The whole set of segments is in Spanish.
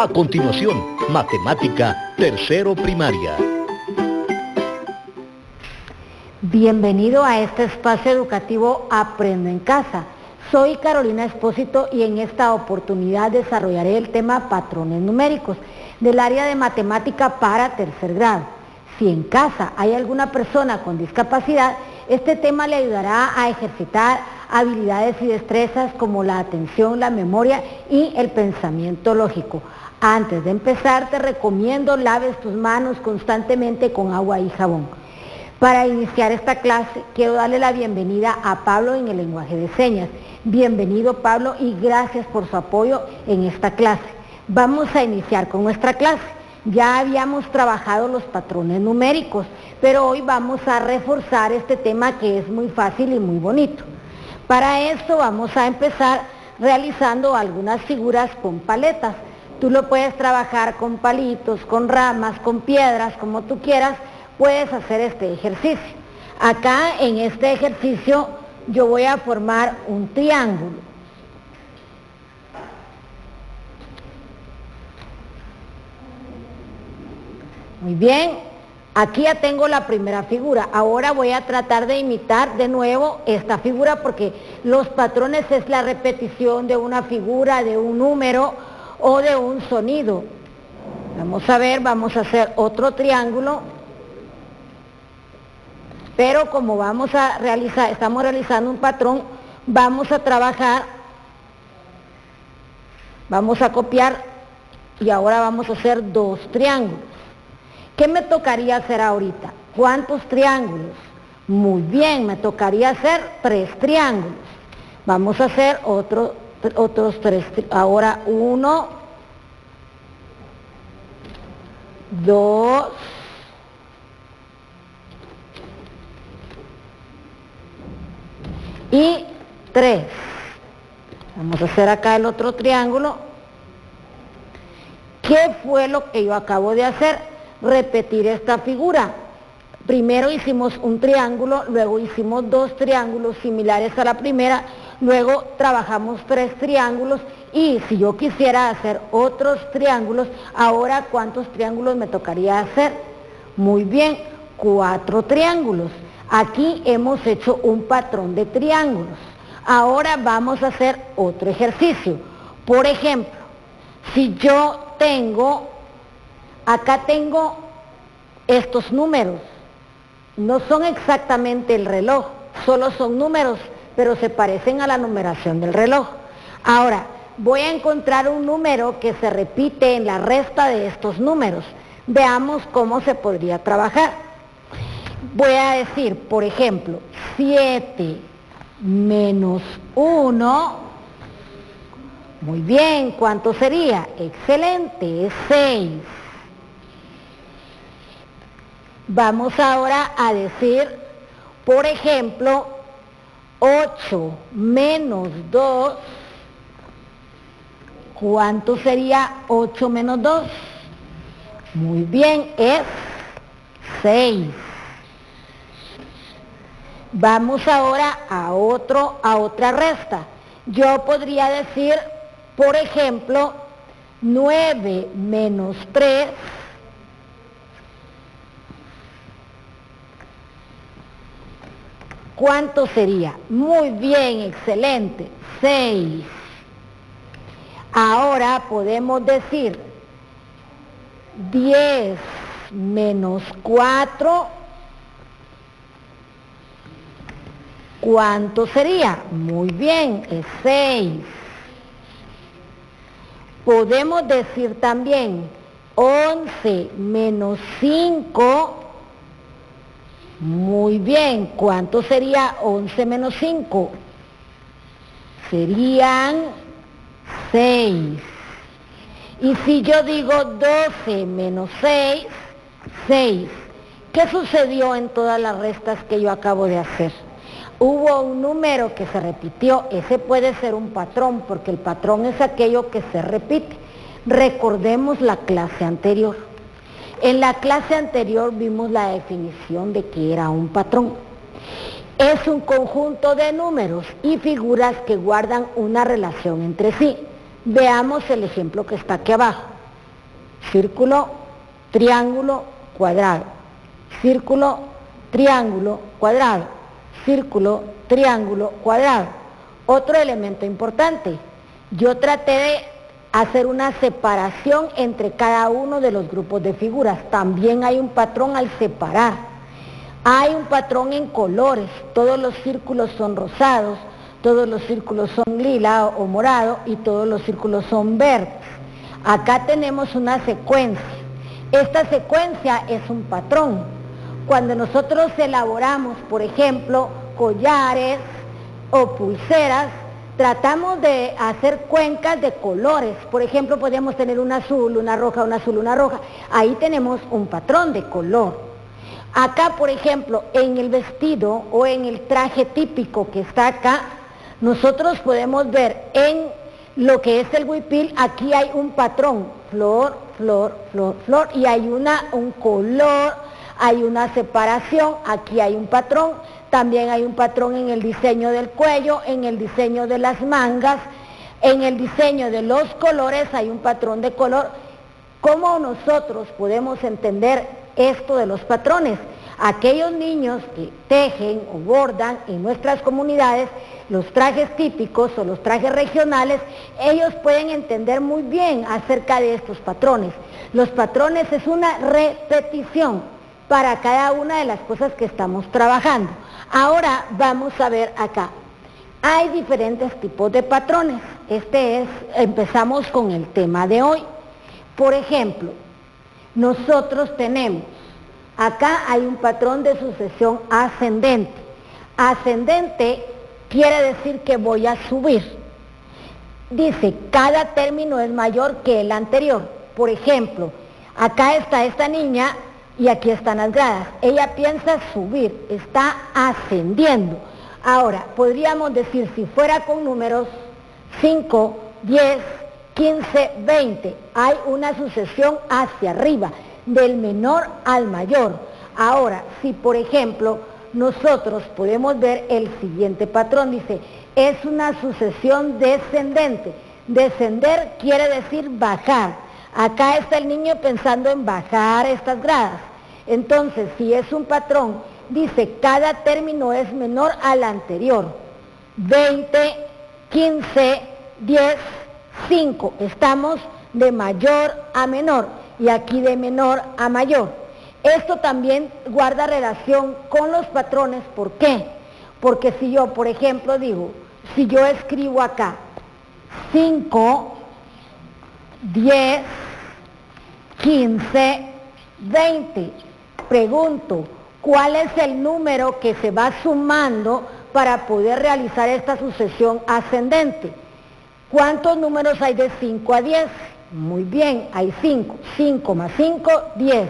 A continuación, matemática, tercero primaria. Bienvenido a este espacio educativo Aprendo en Casa. Soy Carolina Espósito y en esta oportunidad desarrollaré el tema patrones numéricos del área de matemática para tercer grado. Si en casa hay alguna persona con discapacidad, este tema le ayudará a ejercitar habilidades y destrezas como la atención, la memoria y el pensamiento lógico. Antes de empezar te recomiendo laves tus manos constantemente con agua y jabón. Para iniciar esta clase quiero darle la bienvenida a Pablo en el lenguaje de señas. Bienvenido Pablo y gracias por su apoyo en esta clase. Vamos a iniciar con nuestra clase. Ya habíamos trabajado los patrones numéricos, pero hoy vamos a reforzar este tema que es muy fácil y muy bonito. Para esto vamos a empezar realizando algunas figuras con paletas. Tú lo puedes trabajar con palitos, con ramas, con piedras, como tú quieras, puedes hacer este ejercicio. Acá en este ejercicio yo voy a formar un triángulo. Muy bien, aquí ya tengo la primera figura. Ahora voy a tratar de imitar de nuevo esta figura porque los patrones es la repetición de una figura, de un número o de un sonido. Vamos a ver, vamos a hacer otro triángulo pero como vamos a realizar, estamos realizando un patrón, vamos a trabajar, vamos a copiar y ahora vamos a hacer dos triángulos. ¿Qué me tocaría hacer ahorita? ¿Cuántos triángulos? Muy bien, me tocaría hacer tres triángulos. Vamos a hacer otro, otros tres, ahora uno, dos, y 3. Vamos a hacer acá el otro triángulo. ¿Qué fue lo que yo acabo de hacer? Repetir esta figura. Primero hicimos un triángulo, luego hicimos dos triángulos similares a la primera, luego trabajamos tres triángulos y si yo quisiera hacer otros triángulos, ahora ¿cuántos triángulos me tocaría hacer? Muy bien, cuatro triángulos. Aquí hemos hecho un patrón de triángulos. Ahora vamos a hacer otro ejercicio. Por ejemplo, si yo tengo, acá tengo estos números, no son exactamente el reloj, solo son números, pero se parecen a la numeración del reloj. Ahora, voy a encontrar un número que se repite en la resta de estos números. Veamos cómo se podría trabajar. Voy a decir, por ejemplo, 7 menos 1. Muy bien, ¿cuánto sería? Excelente, es 6. Vamos ahora a decir, por ejemplo, 8 menos 2. ¿Cuánto sería 8 menos 2? Muy bien, es 6. Vamos ahora a, otro, a otra resta. Yo podría decir, por ejemplo, 9 menos 3 ¿Cuánto sería? Muy bien, excelente. 6. Ahora podemos decir 10 menos 4 ¿Cuánto sería? Muy bien, es 6. Podemos decir también 11 menos 5. Muy bien, ¿cuánto sería 11 menos 5? Serían 6. Y si yo digo 12 menos 6, 6. ¿Qué sucedió en todas las restas que yo acabo de hacer? hubo un número que se repitió, ese puede ser un patrón, porque el patrón es aquello que se repite. Recordemos la clase anterior. En la clase anterior vimos la definición de que era un patrón. Es un conjunto de números y figuras que guardan una relación entre sí. Veamos el ejemplo que está aquí abajo. círculo, triángulo, cuadrado, círculo, triángulo, cuadrado, círculo, triángulo, cuadrado. Otro elemento importante, yo traté de hacer una separación entre cada uno de los grupos de figuras. También hay un patrón al separar. Hay un patrón en colores, todos los círculos son rosados, todos los círculos son lila o morado y todos los círculos son verdes. Acá tenemos una secuencia. Esta secuencia es un patrón. Cuando nosotros elaboramos, por ejemplo, collares o pulseras, tratamos de hacer cuencas de colores. Por ejemplo, podemos tener una azul, una roja, una azul, una roja. Ahí tenemos un patrón de color. Acá, por ejemplo, en el vestido o en el traje típico que está acá, nosotros podemos ver en lo que es el huipil, aquí hay un patrón, flor, flor, flor, flor, y hay una, un color, hay una separación, aquí hay un patrón, también hay un patrón en el diseño del cuello, en el diseño de las mangas, en el diseño de los colores hay un patrón de color. ¿Cómo nosotros podemos entender esto de los patrones? Aquellos niños que tejen o bordan en nuestras comunidades los trajes típicos o los trajes regionales, ellos pueden entender muy bien acerca de estos patrones. Los patrones es una repetición para cada una de las cosas que estamos trabajando. Ahora vamos a ver acá. Hay diferentes tipos de patrones. Este es, empezamos con el tema de hoy. Por ejemplo, nosotros tenemos, acá hay un patrón de sucesión ascendente. Ascendente quiere decir que voy a subir. Dice, cada término es mayor que el anterior. Por ejemplo, acá está esta niña y aquí están las gradas. Ella piensa subir, está ascendiendo. Ahora, podríamos decir, si fuera con números 5, 10, 15, 20, hay una sucesión hacia arriba, del menor al mayor. Ahora, si por ejemplo nosotros podemos ver el siguiente patrón. Dice, es una sucesión descendente. Descender quiere decir bajar. Acá está el niño pensando en bajar estas gradas. Entonces, si es un patrón, dice, cada término es menor al anterior. 20, 15, 10, 5. Estamos de mayor a menor y aquí de menor a mayor. Esto también guarda relación con los patrones. ¿Por qué? Porque si yo, por ejemplo, digo, si yo escribo acá 5, 10, 15, 20, pregunto, ¿cuál es el número que se va sumando para poder realizar esta sucesión ascendente? ¿Cuántos números hay de 5 a 10? Muy bien, hay 5. 5 más 5, 10.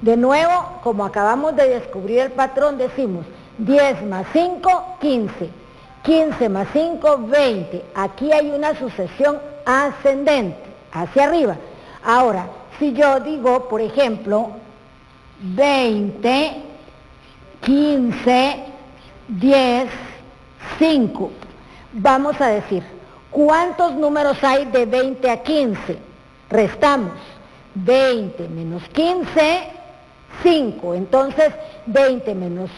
De nuevo, como acabamos de descubrir el patrón, decimos 10 más 5, 15. 15 más 5, 20. Aquí hay una sucesión ascendente, hacia arriba. Ahora, si yo digo, por ejemplo, 20, 15, 10, 5, vamos a decir, ¿cuántos números hay de 20 a 15? Restamos. 20 menos 15 5. Entonces, 20 menos,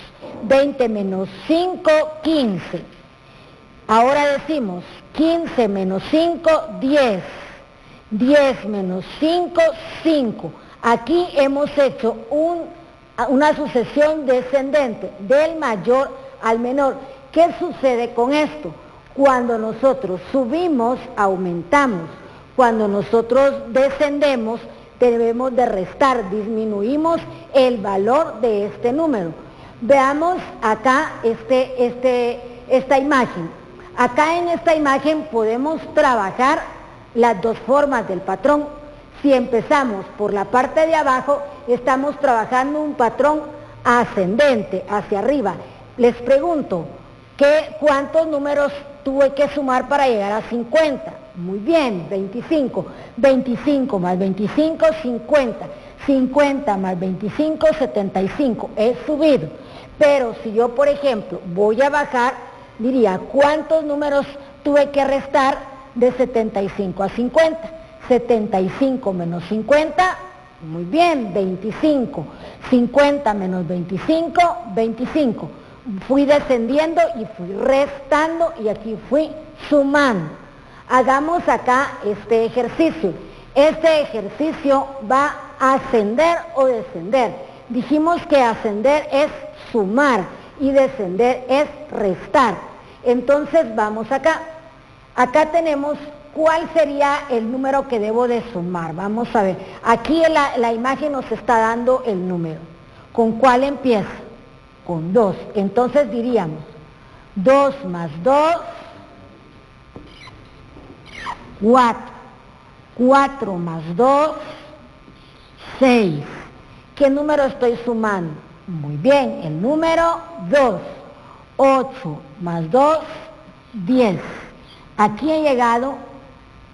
20 menos 5, 15. Ahora decimos 15 menos 5, 10. 10 menos 5, 5. Aquí hemos hecho una sucesión descendente del mayor al menor. ¿Qué sucede con esto? Cuando nosotros subimos, aumentamos. Cuando nosotros descendemos, debemos de restar, disminuimos el valor de este número. Veamos acá este, este, esta imagen. Acá en esta imagen podemos trabajar las dos formas del patrón. Si empezamos por la parte de abajo, estamos trabajando un patrón ascendente, hacia arriba. Les pregunto, ¿qué, ¿cuántos números tuve que sumar para llegar a 50? Muy bien, 25. 25 más 25, 50. 50 más 25, 75. Es subido. Pero si yo, por ejemplo, voy a bajar, diría, ¿cuántos números tuve que restar de 75 a 50? 75 menos 50, muy bien, 25. 50 menos 25, 25. Fui descendiendo y fui restando y aquí fui sumando. Hagamos acá este ejercicio. Este ejercicio va a ascender o descender. Dijimos que ascender es sumar y descender es restar. Entonces vamos acá. Acá tenemos cuál sería el número que debo de sumar. Vamos a ver. Aquí la, la imagen nos está dando el número. ¿Con cuál empieza? Con 2. Entonces diríamos 2 más 2, 4. 4 más 2, 6. ¿Qué número estoy sumando? Muy bien, el número 2. 8 más 2, 10. Aquí he llegado,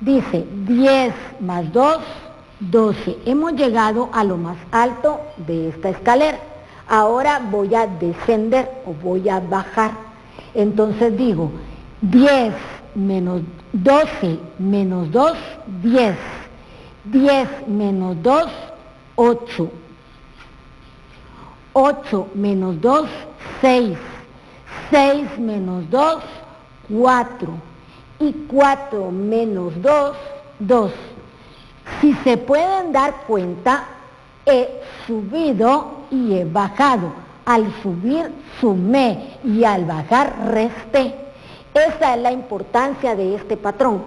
dice 10 más 2, 12. Hemos llegado a lo más alto de esta escalera. Ahora voy a descender o voy a bajar. Entonces digo, 10 menos 12 menos 2, 10. 10 menos 2, 8. 8 menos 2, 6. 6 menos 2, 4. Y 4 menos 2, 2. Si se pueden dar cuenta, he subido y he bajado. Al subir sumé y al bajar resté. Esa es la importancia de este patrón,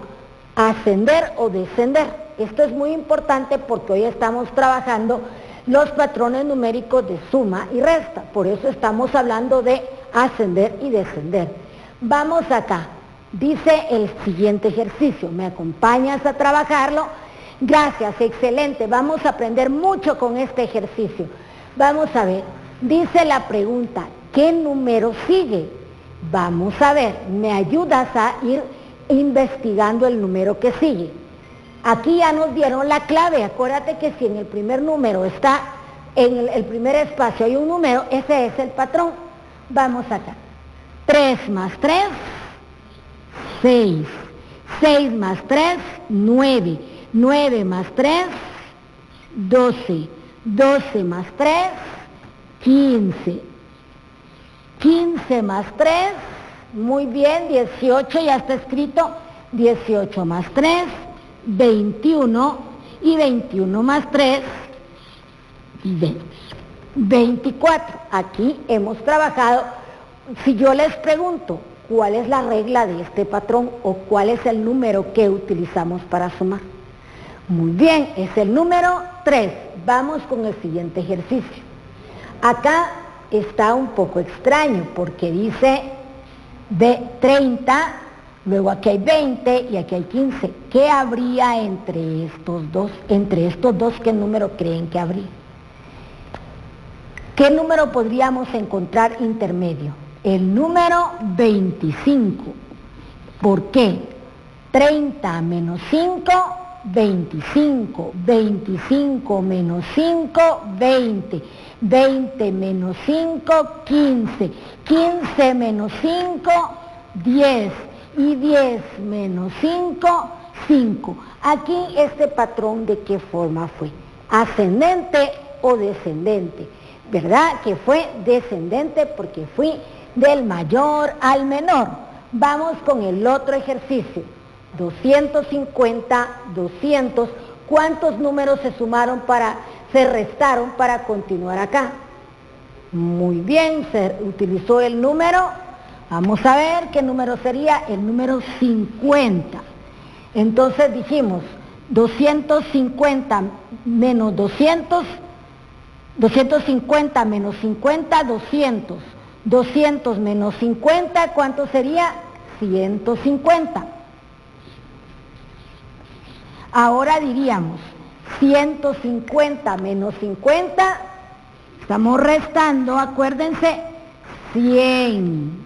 ascender o descender. Esto es muy importante porque hoy estamos trabajando los patrones numéricos de suma y resta. Por eso estamos hablando de ascender y descender. Vamos acá. Dice el siguiente ejercicio. ¿Me acompañas a trabajarlo? Gracias, excelente. Vamos a aprender mucho con este ejercicio. Vamos a ver. Dice la pregunta, ¿qué número sigue? Vamos a ver, me ayudas a ir investigando el número que sigue. Aquí ya nos dieron la clave. Acuérdate que si en el primer número está, en el, primer espacio hay un número, ese es el patrón. Vamos acá. 3 más 3, 6. 6 más 3, 9. 9 más 3, 12. 12 más 3, 15. 15 más 3, muy bien, 18, ya está escrito. 18 más 3, 21. Y 21 más 3, 24. Aquí hemos trabajado. Si yo les pregunto cuál es la regla de este patrón o cuál es el número que utilizamos para sumar. Muy bien, es el número 3. Vamos con el siguiente ejercicio. Acá está un poco extraño porque dice de 30, luego aquí hay 20 y aquí hay 15. ¿Qué habría entre estos dos? Entre estos dos, ¿qué número creen que habría? ¿Qué número podríamos encontrar intermedio? El número 25. ¿Por qué? 30 menos 5 25, 25 menos 5, 20, 20 menos 5, 15, 15 menos 5, 10 y 10 menos 5, 5. Aquí este patrón de qué forma fue, ascendente o descendente, ¿verdad? Que fue descendente porque fui del mayor al menor. Vamos con el otro ejercicio. 250, 200, ¿cuántos números se sumaron para, se restaron para continuar acá? Muy bien, se utilizó el número, vamos a ver qué número sería, el número 50. Entonces dijimos, 250 menos 200, 250 menos 50, 200. 200 menos 50, ¿cuánto sería? 150. Ahora diríamos 150 menos 50, estamos restando, acuérdense, 100.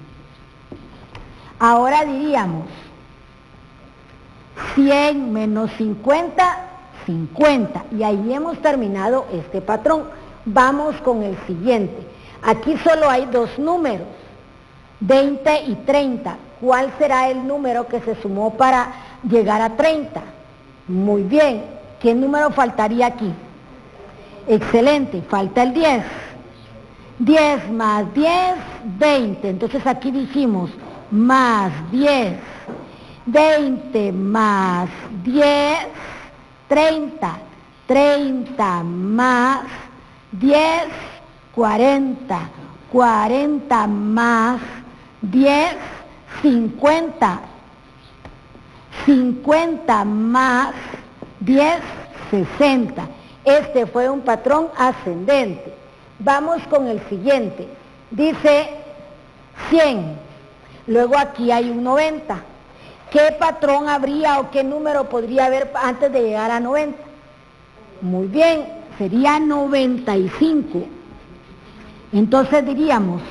Ahora diríamos 100 menos 50, 50. Y ahí hemos terminado este patrón. Vamos con el siguiente. Aquí solo hay dos números, 20 y 30. ¿Cuál será el número que se sumó para llegar a 30? Muy bien. ¿Qué número faltaría aquí? Excelente, falta el 10. 10 más 10, 20. Entonces aquí dijimos más 10. 20 más 10, 30. 30 más 10, 40. 40 más 10, 50. 50 más 10, 60. Este fue un patrón ascendente. Vamos con el siguiente. Dice 100. Luego aquí hay un 90. ¿Qué patrón habría o qué número podría haber antes de llegar a 90? Muy bien, sería 95. Entonces diríamos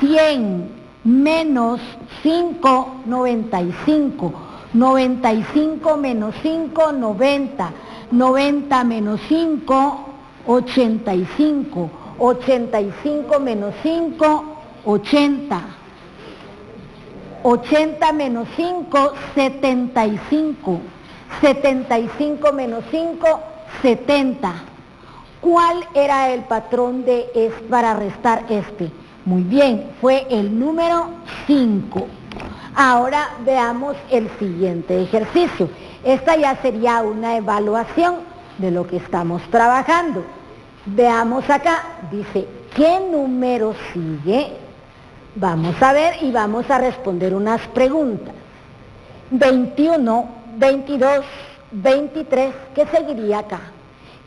100 menos 5, 95. 95 menos 5, 90. 90 menos 5, 85. 85 menos 5, 80. 80 menos 5, 75. 75 menos 5, 70. ¿Cuál era el patrón de es para restar este? Muy bien, fue el número 5. Ahora veamos el siguiente ejercicio. Esta ya sería una evaluación de lo que estamos trabajando. Veamos acá, dice, ¿qué número sigue? Vamos a ver y vamos a responder unas preguntas. 21, 22, 23, ¿qué seguiría acá?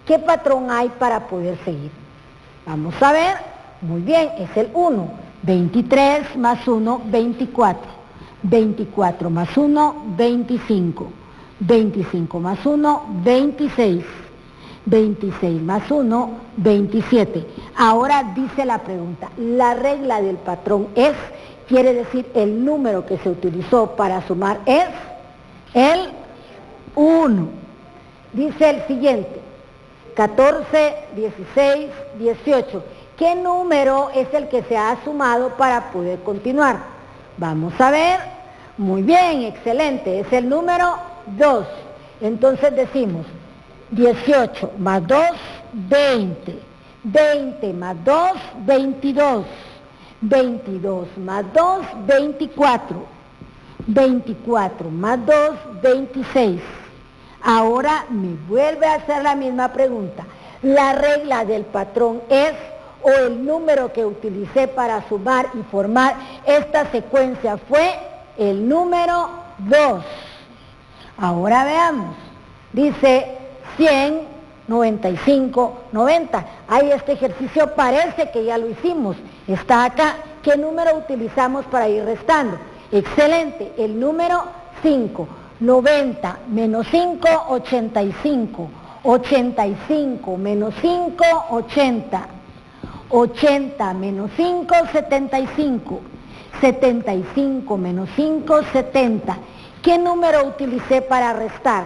¿Qué patrón hay para poder seguir? Vamos a ver, muy bien, es el 1. 23 más 1, 24. 24 más 1, 25. 25 más 1, 26. 26 más 1, 27. Ahora dice la pregunta, la regla del patrón es, quiere decir el número que se utilizó para sumar es el 1. Dice el siguiente, 14, 16, 18. ¿Qué número es el que se ha sumado para poder continuar? Vamos a ver. Muy bien, excelente. Es el número 2. Entonces decimos 18 más 2, 20. 20 más 2, 22. 22 más 2, 24. 24 más 2, 26. Ahora me vuelve a hacer la misma pregunta. La regla del patrón es o el número que utilicé para sumar y formar esta secuencia fue el número 2. Ahora veamos. Dice 100, 95, 90. Ahí este ejercicio parece que ya lo hicimos. Está acá. ¿Qué número utilizamos para ir restando? Excelente. El número 5. 90 menos 5, 85. 85 menos 5, 80. 80 menos 5, 75. 75 menos 5, 70. ¿Qué número utilicé para restar?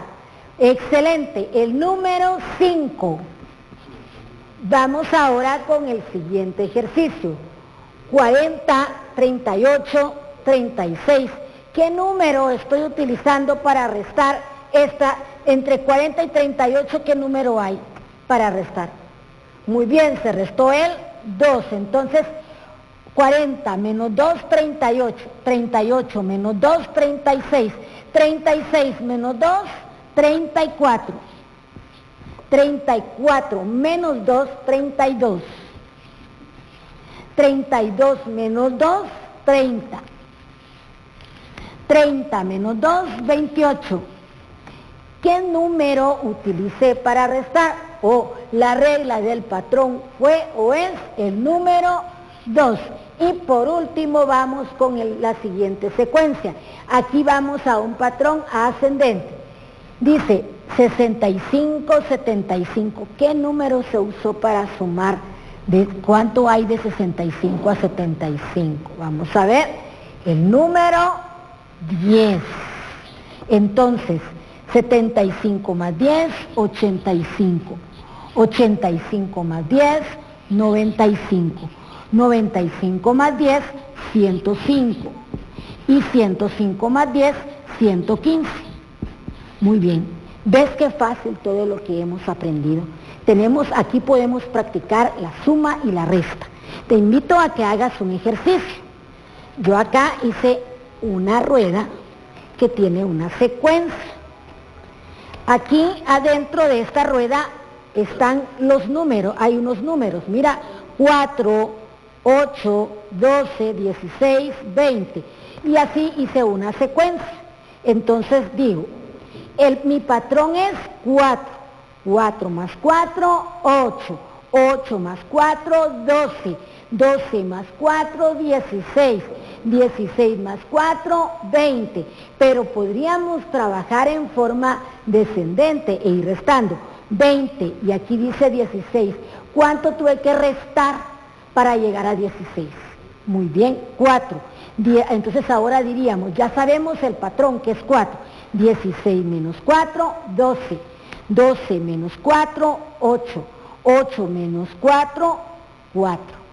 Excelente, el número 5. Vamos ahora con el siguiente ejercicio. 40, 38, 36. ¿Qué número estoy utilizando para restar esta? Entre 40 y 38, ¿qué número hay para restar? Muy bien, se restó el 2. Entonces, 40 menos 2, 38. 38 menos 2, 36. 36 menos 2, 34. 34 menos 2, 32. 32 menos 2, 30. 30 menos 2, 28. ¿Qué número utilicé para restar? O la regla del patrón fue o es el número 2. Y por último vamos con la siguiente secuencia. Aquí vamos a un patrón ascendente. Dice 65, 75. ¿Qué número se usó para sumar? ¿De ¿Cuánto hay de 65 a 75? Vamos a ver. El número 10. Entonces, 75 más 10, 85. 85 más 10, 95. 95 más 10, 105. Y 105 más 10, 115. Muy bien. ¿Ves qué fácil todo lo que hemos aprendido? Tenemos, aquí podemos practicar la suma y la resta. Te invito a que hagas un ejercicio. Yo acá hice una rueda que tiene una secuencia. Aquí adentro de esta rueda están los números, hay unos números, mira, 4, 8, 12, 16, 20. Y así hice una secuencia. Entonces digo, el, mi patrón es 4, 4 más 4, 8, 8 más 4, 12, 12 más 4, 16. 16 más 4, 20. Pero podríamos trabajar en forma descendente e ir restando. 20 y aquí dice 16. ¿Cuánto tuve que restar para llegar a 16? Muy bien, 4. Entonces ahora diríamos, ya sabemos el patrón que es 4. 16 menos 4, 12. 12 menos 4, 8. 8 menos 4, 4.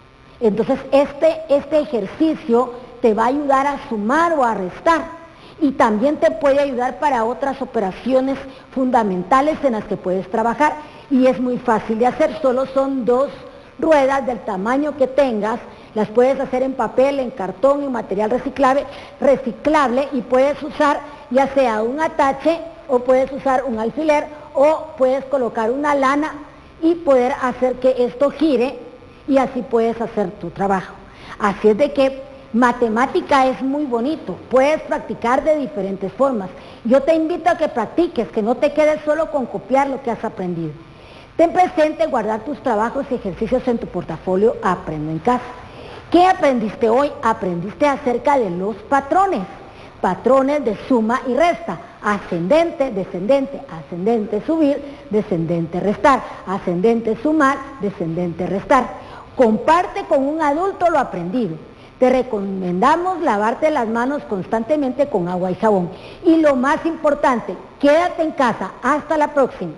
Entonces este, este ejercicio te va a ayudar a sumar o a restar. Y también te puede ayudar para otras operaciones fundamentales en las que puedes trabajar. Y es muy fácil de hacer, solo son dos ruedas del tamaño que tengas, las puedes hacer en papel, en cartón, en material reciclable, reciclable y puedes usar ya sea un atache o puedes usar un alfiler o puedes colocar una lana y poder hacer que esto gire y así puedes hacer tu trabajo. Así es de que Matemática es muy bonito, puedes practicar de diferentes formas. Yo te invito a que practiques, que no te quedes solo con copiar lo que has aprendido. Ten presente guardar tus trabajos y ejercicios en tu portafolio Aprendo en casa. ¿Qué aprendiste hoy? Aprendiste acerca de los patrones. Patrones de suma y resta. Ascendente, descendente, ascendente, subir, descendente, restar. Ascendente, sumar, descendente, restar. Comparte con un adulto lo aprendido. Te recomendamos lavarte las manos constantemente con agua y jabón. Y lo más importante, quédate en casa. Hasta la próxima.